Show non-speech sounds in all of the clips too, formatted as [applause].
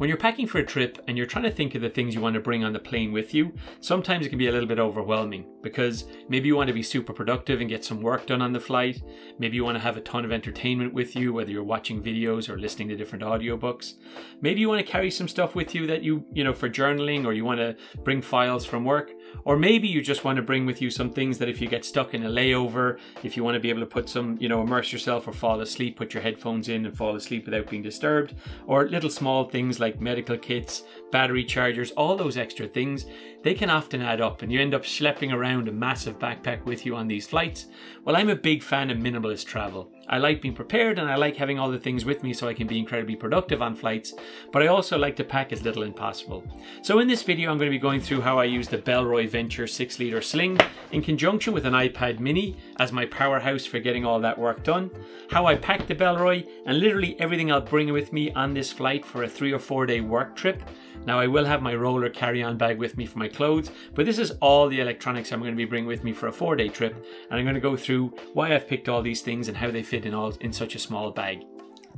When you're packing for a trip and you're trying to think of the things you want to bring on the plane with you, sometimes it can be a little bit overwhelming because maybe you want to be super productive and get some work done on the flight. Maybe you want to have a ton of entertainment with you, whether you're watching videos or listening to different audiobooks. Maybe you want to carry some stuff with you that you, you know, for journaling or you want to bring files from work. Or maybe you just want to bring with you some things that if you get stuck in a layover, if you want to be able to put some, you know, immerse yourself or fall asleep, put your headphones in and fall asleep without being disturbed. Or little small things like medical kits, battery chargers, all those extra things, they can often add up and you end up schlepping around a massive backpack with you on these flights. Well, I'm a big fan of minimalist travel. I like being prepared and I like having all the things with me so I can be incredibly productive on flights, but I also like to pack as little as possible. So in this video, I'm going to be going through how I use the Bellroy Venture 6 litre sling in conjunction with an iPad mini as my powerhouse for getting all that work done, how I pack the Bellroy and literally everything I'll bring with me on this flight for a three or four day work trip, now I will have my roller carry-on bag with me for my clothes, but this is all the electronics I'm going to be bringing with me for a four-day trip, and I'm going to go through why I've picked all these things and how they fit in all in such a small bag.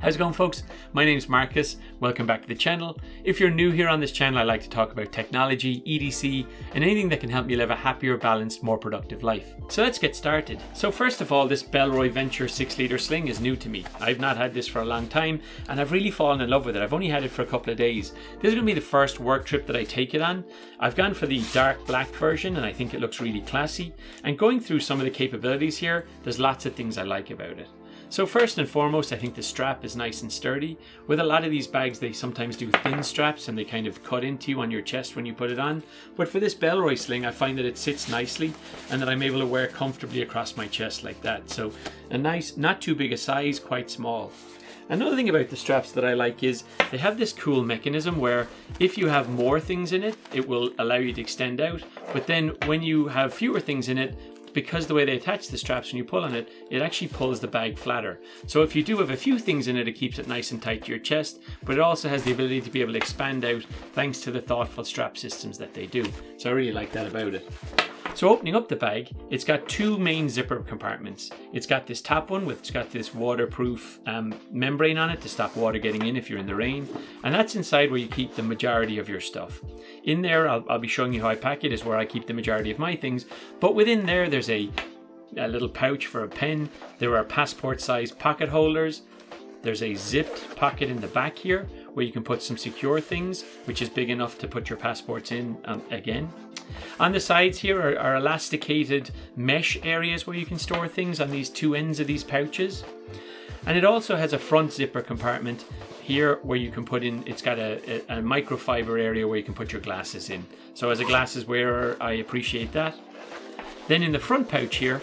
How's it going folks? My name's Marcus, welcome back to the channel. If you're new here on this channel, I like to talk about technology, EDC, and anything that can help me live a happier, balanced, more productive life. So let's get started. So first of all, this Bellroy Venture 6 litre sling is new to me. I've not had this for a long time, and I've really fallen in love with it. I've only had it for a couple of days. This is gonna be the first work trip that I take it on. I've gone for the dark black version, and I think it looks really classy. And going through some of the capabilities here, there's lots of things I like about it. So first and foremost, I think the strap is nice and sturdy. With a lot of these bags, they sometimes do thin straps and they kind of cut into you on your chest when you put it on. But for this Bellroy sling, I find that it sits nicely and that I'm able to wear comfortably across my chest like that. So a nice, not too big a size, quite small. Another thing about the straps that I like is they have this cool mechanism where if you have more things in it, it will allow you to extend out. But then when you have fewer things in it, because the way they attach the straps when you pull on it, it actually pulls the bag flatter. So if you do have a few things in it, it keeps it nice and tight to your chest, but it also has the ability to be able to expand out thanks to the thoughtful strap systems that they do. So I really like that about it. So opening up the bag, it's got two main zipper compartments. It's got this top one with it's got this waterproof um, membrane on it to stop water getting in if you're in the rain. And that's inside where you keep the majority of your stuff. In there, I'll, I'll be showing you how I pack it is where I keep the majority of my things. But within there, there's a, a little pouch for a pen. There are passport size pocket holders. There's a zipped pocket in the back here where you can put some secure things, which is big enough to put your passports in um, again. On the sides here are, are elasticated mesh areas where you can store things on these two ends of these pouches. And it also has a front zipper compartment here where you can put in, it's got a, a, a, microfiber area where you can put your glasses in. So as a glasses wearer, I appreciate that. Then in the front pouch here,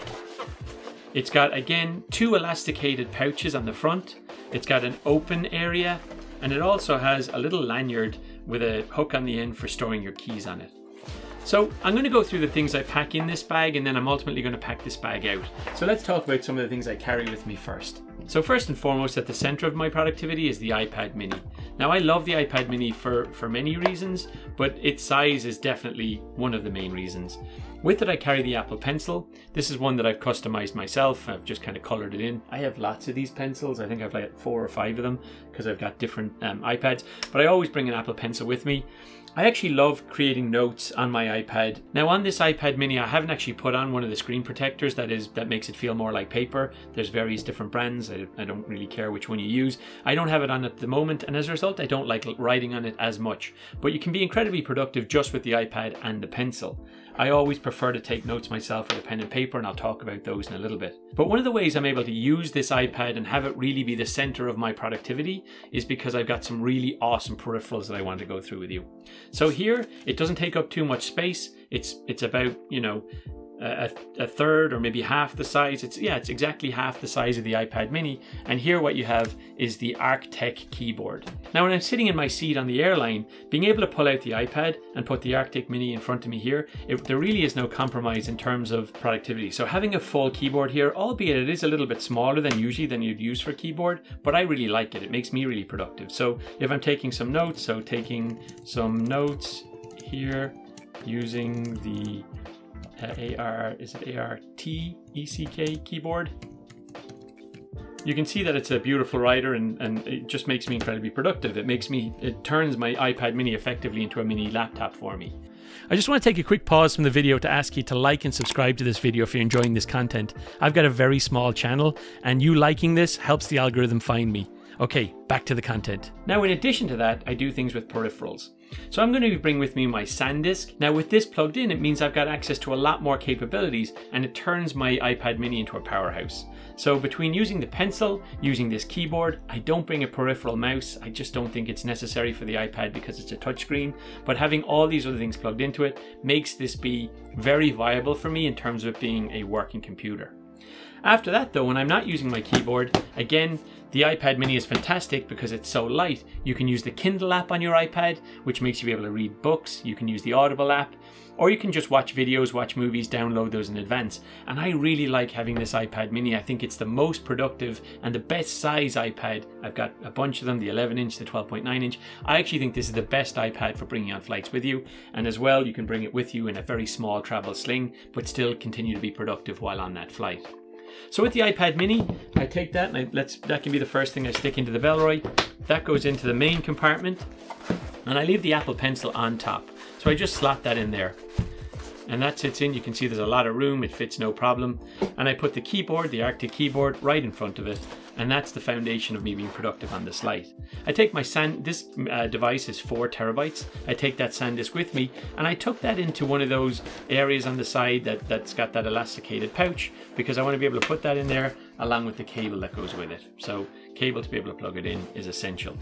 it's got again two elasticated pouches on the front. It's got an open area and it also has a little lanyard with a hook on the end for storing your keys on it. So I'm going to go through the things I pack in this bag and then I'm ultimately going to pack this bag out. So let's talk about some of the things I carry with me first. So first and foremost at the center of my productivity is the iPad mini. Now I love the iPad mini for, for many reasons, but its size is definitely one of the main reasons. With it I carry the Apple Pencil. This is one that I've customized myself. I've just kind of colored it in. I have lots of these pencils. I think I've like four or five of them because I've got different um, iPads, but I always bring an Apple Pencil with me. I actually love creating notes on my iPad. Now on this iPad mini, I haven't actually put on one of the screen protectors that is that makes it feel more like paper. There's various different brands. I, I don't really care which one you use. I don't have it on at the moment and as a result, I don't like writing on it as much. But you can be incredibly productive just with the iPad and the pencil. I always prefer to take notes myself with a pen and paper and I'll talk about those in a little bit. But one of the ways I'm able to use this iPad and have it really be the center of my productivity is because I've got some really awesome peripherals that I want to go through with you. So here, it doesn't take up too much space. It's, it's about, you know, a, a, third or maybe half the size. It's yeah, it's exactly half the size of the iPad mini. And here what you have is the Arteck keyboard. Now when I'm sitting in my seat on the airline, being able to pull out the iPad and put the Arteck mini in front of me here, it, there really is no compromise in terms of productivity. So having a full keyboard here, albeit it is a little bit smaller than usually than you'd use for keyboard, but I really like it. It makes me really productive. So if I'm taking some notes, so taking some notes here using the uh, AR, is it ART ECK keyboard? you can see that it's a beautiful writer and, and it just makes me incredibly productive. It makes me, it turns my iPad mini effectively into a mini laptop for me. I just want to take a quick pause from the video to ask you to like and subscribe to this video if you're enjoying this content. I've got a very small channel and you liking this helps the algorithm find me. Okay, back to the content. Now, in addition to that, I do things with peripherals. So I'm going to bring with me my SanDisk. Now with this plugged in, it means I've got access to a lot more capabilities and it turns my iPad mini into a powerhouse. So between using the pencil, using this keyboard, I don't bring a peripheral mouse. I just don't think it's necessary for the iPad because it's a touchscreen. But having all these other things plugged into it makes this be very viable for me in terms of being a working computer. After that though, when I'm not using my keyboard, again, the iPad mini is fantastic because it's so light. You can use the Kindle app on your iPad, which makes you be able to read books. You can use the Audible app, or you can just watch videos, watch movies, download those in advance. And I really like having this iPad mini. I think it's the most productive and the best size iPad. I've got a bunch of them, the 11 inch, the 12.9 inch. I actually think this is the best iPad for bringing on flights with you. And as well, you can bring it with you in a very small travel sling, but still continue to be productive while on that flight. So with the iPad mini, I take that and I, let's that can be the first thing I stick into the Bellroy. That goes into the main compartment and I leave the Apple Pencil on top. So I just slot that in there and that sits in. You can see there's a lot of room, it fits no problem. And I put the keyboard, the Arteck keyboard, right in front of it, and that's the foundation of me being productive on this light. I take my sand, this uh, device is four terabytes. I take that SanDisk with me, and I took that into one of those areas on the side that, that's got that elasticated pouch, because I want to be able to put that in there along with the cable that goes with it. So cable to be able to plug it in is essential.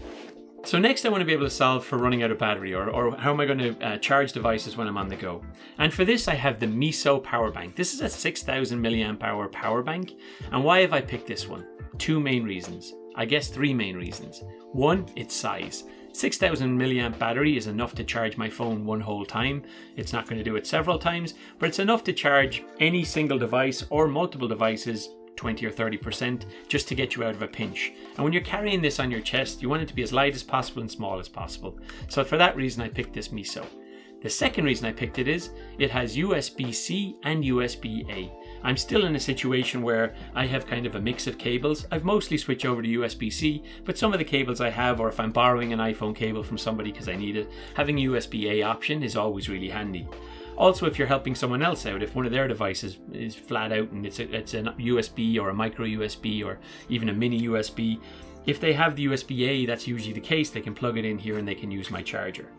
So next I want to be able to solve for running out of battery or, or how am I going to uh, charge devices when I'm on the go. And for this I have the MIISSO power bank. This is a 6000 milliamp hour power bank. And why have I picked this one? Two main reasons. I guess three main reasons. One, its size. 6000 milliamp battery is enough to charge my phone one whole time. It's not going to do it several times, but it's enough to charge any single device or multiple devices 20 or 30% just to get you out of a pinch. And when you're carrying this on your chest, you want it to be as light as possible and small as possible. So for that reason, I picked this MIISSO. The second reason I picked it is it has USB-C and USB-A. I'm still in a situation where I have kind of a mix of cables. I've mostly switched over to USB-C, but some of the cables I have, or if I'm borrowing an iPhone cable from somebody because I need it, having USB-A option is always really handy. Also, if you're helping someone else out, if one of their devices is flat out and it's a, it's a USB or a micro USB or even a mini USB, if they have the USB-A, that's usually the case, they can plug it in here and they can use my charger.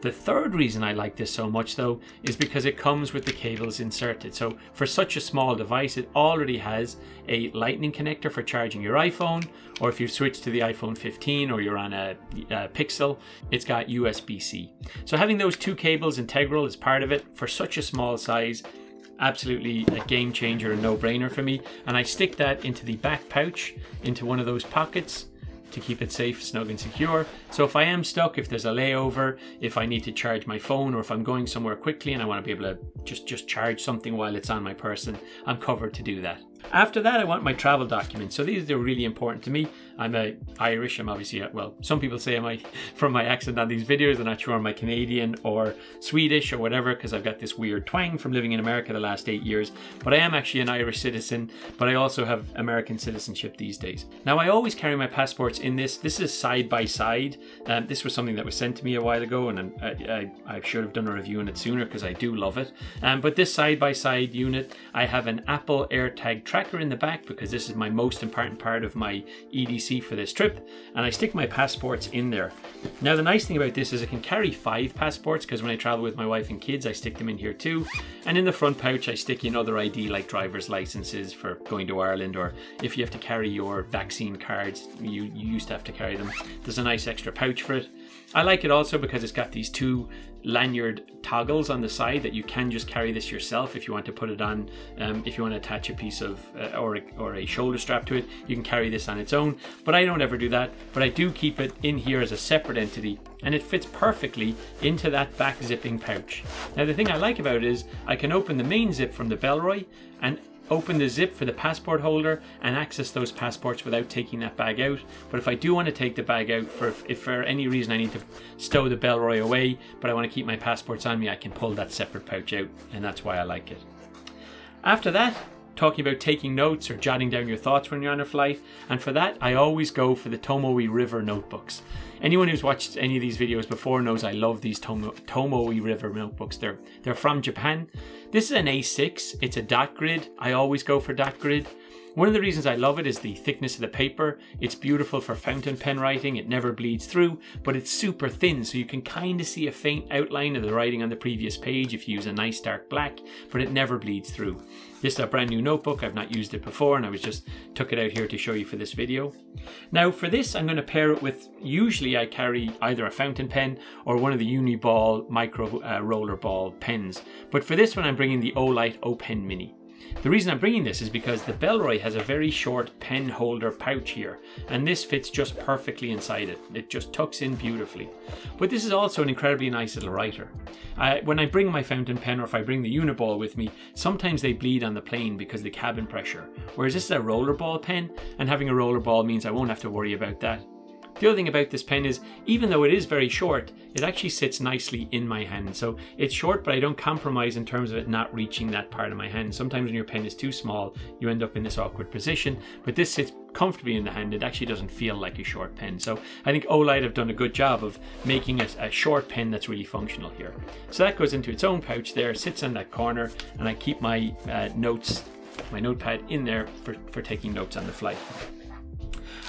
The third reason I like this so much though is because it comes with the cables inserted. So for such a small device, it already has a lightning connector for charging your iPhone, or if you switch to the iPhone 15 or you're on a, a Pixel, it's got USB-C. So having those two cables integral is part of it for such a small size absolutely a game changer and no brainer for me. And I stick that into the back pouch, into one of those pockets to keep it safe, snug and secure. So if I am stuck, if there's a layover, if I need to charge my phone or if I'm going somewhere quickly and I want to be able to just, just charge something while it's on my person, I'm covered to do that. After that, I want my travel documents. So these are really important to me. I'm a Irish. I'm obviously, well, some people say I'm [laughs] from my accent on these videos. I'm not sure I'm a Canadian or Swedish or whatever because I've got this weird twang from living in America the last eight years. But I am actually an Irish citizen, but I also have American citizenship these days. Now, I always carry my passports in this. This is side by side. Um, this was something that was sent to me a while ago and I, I, I should have done a review on it sooner because I do love it. Um, but this side by side unit, I have an Apple AirTag tracker in the back because this is my most important part of my EDC for this trip and I stick my passports in there. Now the nice thing about this is I can carry five passports because when I travel with my wife and kids I stick them in here too and in the front pouch I stick in other ID like driver's licenses for going to Ireland or if you have to carry your vaccine cards you, you used to have to carry them. There's a nice extra pouch for it. I like it also because it's got these two lanyard toggles on the side that you can just carry this yourself if you want to put it on um, if you want to attach a piece of uh, or, a, or a shoulder strap to it you can carry this on its own. But I don't ever do that. But I do keep it in here as a separate entity and it fits perfectly into that back zipping pouch. Now the thing I like about it is I can open the main zip from the Bellroy and open the zip for the passport holder and access those passports without taking that bag out. But if I do want to take the bag out for if for any reason I need to stow the Bellroy away, but I want to keep my passports on me, I can pull that separate pouch out and that's why I like it. After that, talking about taking notes or jotting down your thoughts when you're on a flight. And for that, I always go for the Tomoe River notebooks. Anyone who's watched any of these videos before knows I love these Tomo, Tomoe River notebooks. They're, they're from Japan. This is an A6. It's a dot grid. I always go for dot grid. One of the reasons I love it is the thickness of the paper. It's beautiful for fountain pen writing, it never bleeds through, but it's super thin so you can kind of see a faint outline of the writing on the previous page if you use a nice dark black, but it never bleeds through. This is a brand new notebook, I've not used it before and I was just took it out here to show you for this video. Now for this I'm going to pair it with, usually I carry either a fountain pen or one of the Uniball micro uh, roller ball pens, but for this one I'm bringing the Olight O'Pen Mini. The reason I'm bringing this is because the Bellroy has a very short pen holder pouch here, and this fits just perfectly inside it. It just tucks in beautifully. But this is also an incredibly nice little writer. Uh, when I bring my fountain pen or if I bring the Uniball with me, sometimes they bleed on the plane because of the cabin pressure. Whereas this is a rollerball pen, and having a rollerball means I won't have to worry about that. The other thing about this pen is, even though it is very short, it actually sits nicely in my hand. So it's short, but I don't compromise in terms of it not reaching that part of my hand. Sometimes when your pen is too small, you end up in this awkward position, but this sits comfortably in the hand. It actually doesn't feel like a short pen. So I think Olight have done a good job of making a, a short pen that's really functional here. So that goes into its own pouch there, sits in that corner, and I keep my uh, notes, my notepad in there for, for taking notes on the flight.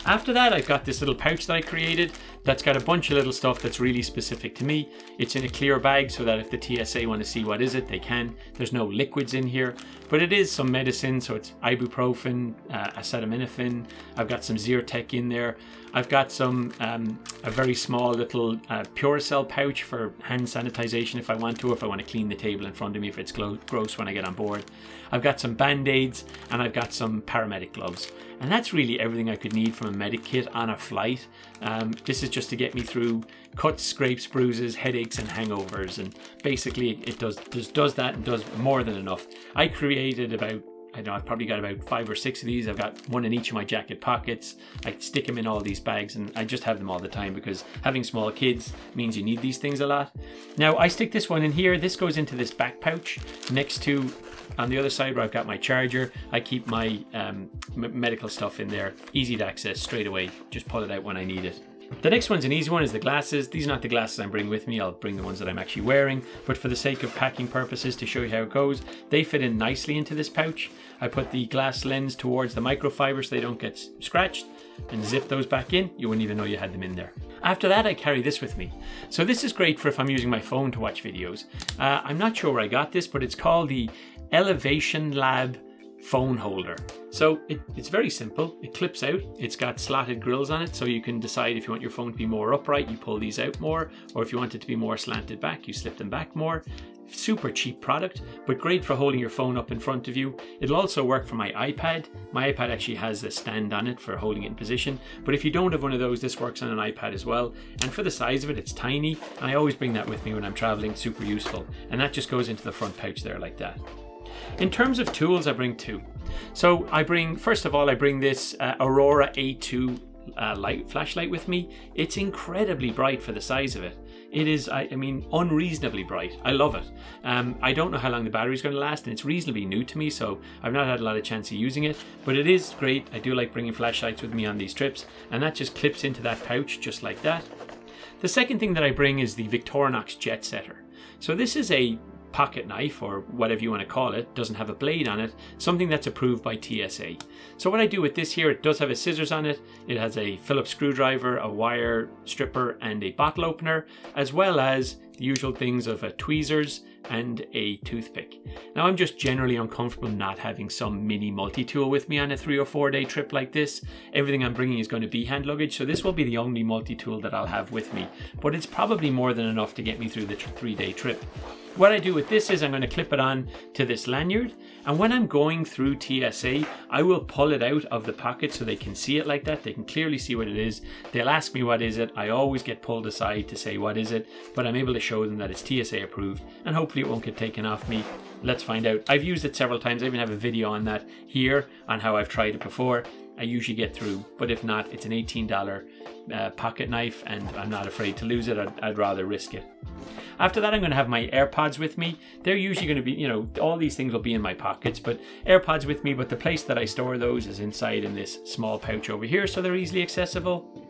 After that, I've got this little pouch that I created that's got a bunch of little stuff that's really specific to me. It's in a clear bag so that if the TSA want to see what is it, they can. There's no liquids in here, but it is some medicine. So it's ibuprofen, uh, acetaminophen. I've got some Zyrtec in there. I've got some, um, a very small little uh, pouch for hand sanitization if I want to, if I want to clean the table in front of me if it's gross when I get on board. I've got some band-aids and I've got some paramedic gloves. And that's really everything I could need from a medic kit on a flight. Um, this is just to get me through cuts, scrapes, bruises, headaches, and hangovers. And basically, it does, does, does that and does more than enough. I created about I know I've probably got about five or six of these. I've got one in each of my jacket pockets. I stick them in all these bags and I just have them all the time because having small kids means you need these things a lot. Now I stick this one in here. This goes into this back pouch next to on the other side where I've got my charger. I keep my um, medical stuff in there. Easy to access straight away. Just pull it out when I need it. The next one's an easy one is the glasses. These are not the glasses I'm bringing with me, I'll bring the ones that I'm actually wearing, but for the sake of packing purposes to show you how it goes, they fit in nicely into this pouch. I put the glass lens towards the microfiber so they don't get scratched and zip those back in. You wouldn't even know you had them in there. After that, I carry this with me. So this is great for if I'm using my phone to watch videos. Uh, I'm not sure where I got this, but it's called the Elevation Lab phone holder. So it, it's very simple. It clips out. It's got slotted grills on it, so you can decide if you want your phone to be more upright, you pull these out more, or if you want it to be more slanted back, you slip them back more. Super cheap product, but great for holding your phone up in front of you. It'll also work for my iPad. My iPad actually has a stand on it for holding it in position, but if you don't have one of those, this works on an iPad as well. And for the size of it, it's tiny, and I always bring that with me when I'm traveling, super useful. And that just goes into the front pouch there like that. In terms of tools, I bring two. So I bring, first of all, I bring this uh, Aurora A2 uh, light flashlight with me. It's incredibly bright for the size of it. It is, I, I mean, unreasonably bright. I love it. Um, I don't know how long the battery's going to last, and it's reasonably new to me, so I've not had a lot of chance of using it. But it is great. I do like bringing flashlights with me on these trips, and that just clips into that pouch just like that. The second thing that I bring is the Victorinox Jetsetter. So this is a pocket knife or whatever you want to call it doesn't have a blade on it something that's approved by TSA so what I do with this here it does have a scissors on it it has a Phillips screwdriver a wire stripper and a bottle opener as well as the usual things of a tweezers and a toothpick. Now I'm just generally uncomfortable not having some mini multi-tool with me on a three or four day trip like this. Everything I'm bringing is going to be hand luggage, so this will be the only multi-tool that I'll have with me, but it's probably more than enough to get me through the three day trip. What I do with this is I'm going to clip it on to this lanyard and when I'm going through TSA I will pull it out of the pocket so they can see it like that. They can clearly see what it is. They'll ask me what is it. I always get pulled aside to say what is it but I'm able to show them that it's TSA approved and hopefully it won't get taken off me. Let's find out. I've used it several times. I even have a video on that here on how I've tried it before I usually get through but if not it's an $18 uh, pocket knife and I'm not afraid to lose it I'd, I'd rather risk it After that, I'm going to have my AirPods with me. They're usually going to be, you know, all these things will be in my pockets, but AirPods with me, but the place that I store those is inside in this small pouch over here, so they're easily accessible.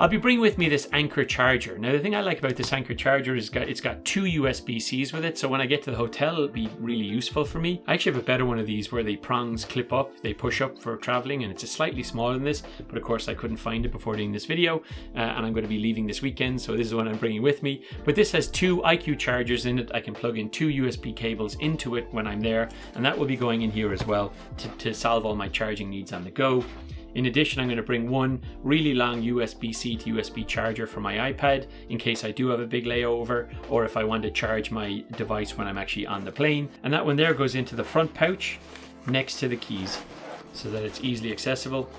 I'll be bringing with me this Anker charger. Now the thing I like about this Anker charger is got, it's got two USB-Cs with it, so when I get to the hotel it'll be really useful for me. I actually have a better one of these where the prongs clip up, they push up for traveling, and it's a slightly smaller than this, but of course I couldn't find it before doing this video, uh, and I'm going to be leaving this weekend, so this is what I'm bringing with me. But this has two IQ chargers in it. I can plug in two USB cables into it when I'm there, and that will be going in here as well to, to solve all my charging needs on the go. In addition, I'm going to bring one really long USB-C to USB charger for my iPad in case I do have a big layover or if I want to charge my device when I'm actually on the plane. And that one there goes into the front pouch next to the keys so that it's easily accessible.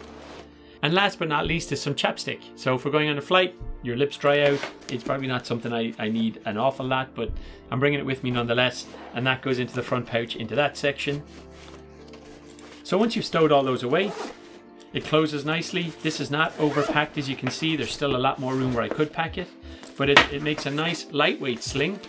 And last but not least is some chapstick. So if we're going on a flight, your lips dry out, it's probably not something I, I need an awful lot, but I'm bringing it with me nonetheless. And that goes into the front pouch into that section. So once you've stowed all those away, it closes nicely. This is not overpacked as you can see. There's still a lot more room where I could pack it. But it, it makes a nice lightweight sling.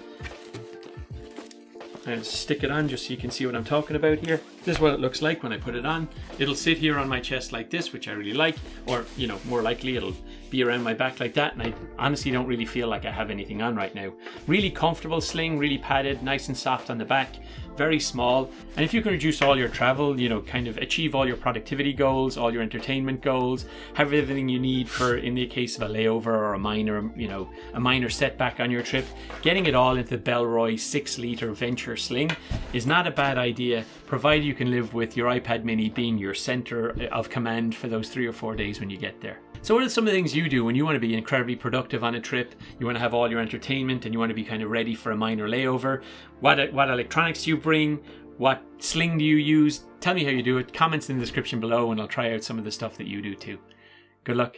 And stick it on just so you can see what I'm talking about here. This is what it looks like when I put it on. It'll sit here on my chest like this, which I really like. Or, you know, more likely it'll be around my back like that. And I honestly don't really feel like I have anything on right now. Really comfortable sling, really padded, nice and soft on the back very small. And if you can reduce all your travel, you know, kind of achieve all your productivity goals, all your entertainment goals, have everything you need for in the case of a layover or a minor, you know, a minor setback on your trip, getting it all into the Bellroy 6 litre Venture Sling is not a bad idea, provided you can live with your iPad mini being your center of command for those three or four days when you get there. So what are some of the things you do when you want to be incredibly productive on a trip? You want to have all your entertainment and you want to be kind of ready for a minor layover. What, what electronics do you bring? What sling do you use? Tell me how you do it. Comments in the description below and I'll try out some of the stuff that you do too. Good luck.